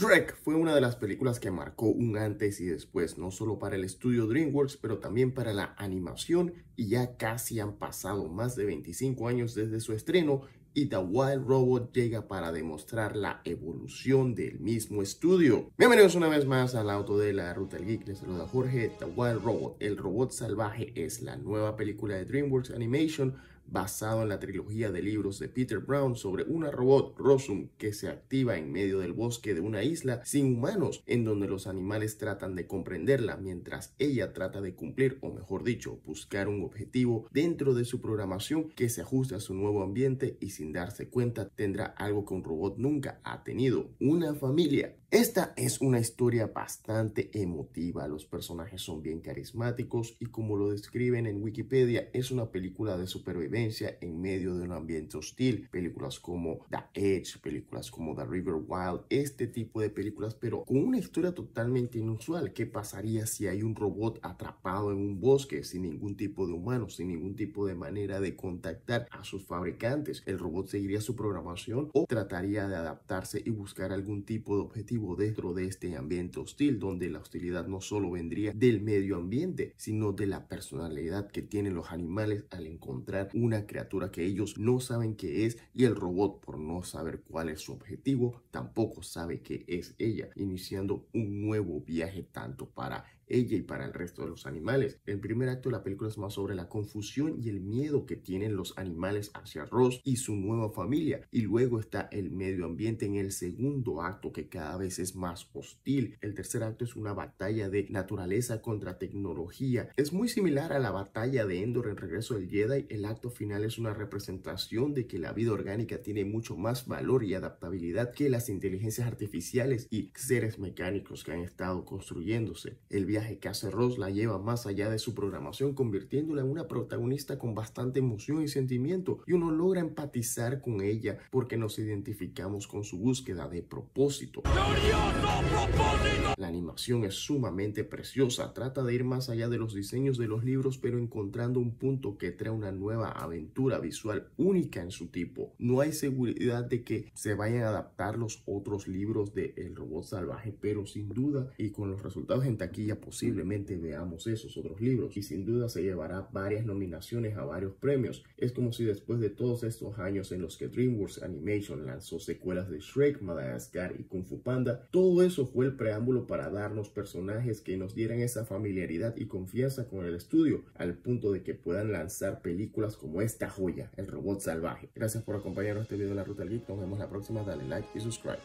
Shrek fue una de las películas que marcó un antes y después, no solo para el estudio DreamWorks, pero también para la animación y ya casi han pasado más de 25 años desde su estreno y The Wild Robot llega para demostrar la evolución del mismo estudio. Bienvenidos una vez más al auto de la Ruta del Geek, les saluda Jorge, The Wild Robot, el robot salvaje es la nueva película de DreamWorks Animation basado en la trilogía de libros de Peter Brown sobre una robot Rosum que se activa en medio del bosque de una isla sin humanos en donde los animales tratan de comprenderla mientras ella trata de cumplir o mejor dicho buscar un objetivo dentro de su programación que se ajuste a su nuevo ambiente y sin darse cuenta tendrá algo que un robot nunca ha tenido, una familia. Esta es una historia bastante emotiva, los personajes son bien carismáticos y como lo describen en Wikipedia es una película de supervivencia en medio de un ambiente hostil. Películas como The Edge, películas como The River Wild, este tipo de películas pero con una historia totalmente inusual. ¿Qué pasaría si hay un robot atrapado en un bosque sin ningún tipo de humano, sin ningún tipo de manera de contactar a sus fabricantes? ¿El robot seguiría su programación o trataría de adaptarse y buscar algún tipo de objetivo? dentro de este ambiente hostil, donde la hostilidad no solo vendría del medio ambiente, sino de la personalidad que tienen los animales al encontrar una criatura que ellos no saben qué es y el robot por no saber cuál es su objetivo tampoco sabe qué es ella, iniciando un nuevo viaje tanto para ella y para el resto de los animales. El primer acto de la película es más sobre la confusión y el miedo que tienen los animales hacia Ross y su nueva familia. Y luego está el medio ambiente en el segundo acto que cada vez es más hostil. El tercer acto es una batalla de naturaleza contra tecnología. Es muy similar a la batalla de Endor en Regreso del Jedi. El acto final es una representación de que la vida orgánica tiene mucho más valor y adaptabilidad que las inteligencias artificiales y seres mecánicos que han estado construyéndose. El viaje que hace Ross la lleva más allá de su programación, convirtiéndola en una protagonista con bastante emoción y sentimiento, y uno logra empatizar con ella porque nos identificamos con su búsqueda de propósito. La animación es sumamente preciosa, trata de ir más allá de los diseños de los libros, pero encontrando un punto que trae una nueva aventura visual única en su tipo. No hay seguridad de que se vayan a adaptar los otros libros de El Robot Salvaje, pero sin duda y con los resultados en taquilla posiblemente veamos esos otros libros y sin duda se llevará varias nominaciones a varios premios. Es como si después de todos estos años en los que DreamWorks Animation lanzó secuelas de Shrek, Madagascar y Kung Fu Panda, todo eso fue el preámbulo para darnos personajes que nos dieran esa familiaridad y confianza con el estudio al punto de que puedan lanzar películas como esta joya, El Robot Salvaje. Gracias por acompañarnos este video de La Ruta del Geek. Nos vemos la próxima. Dale like y subscribe.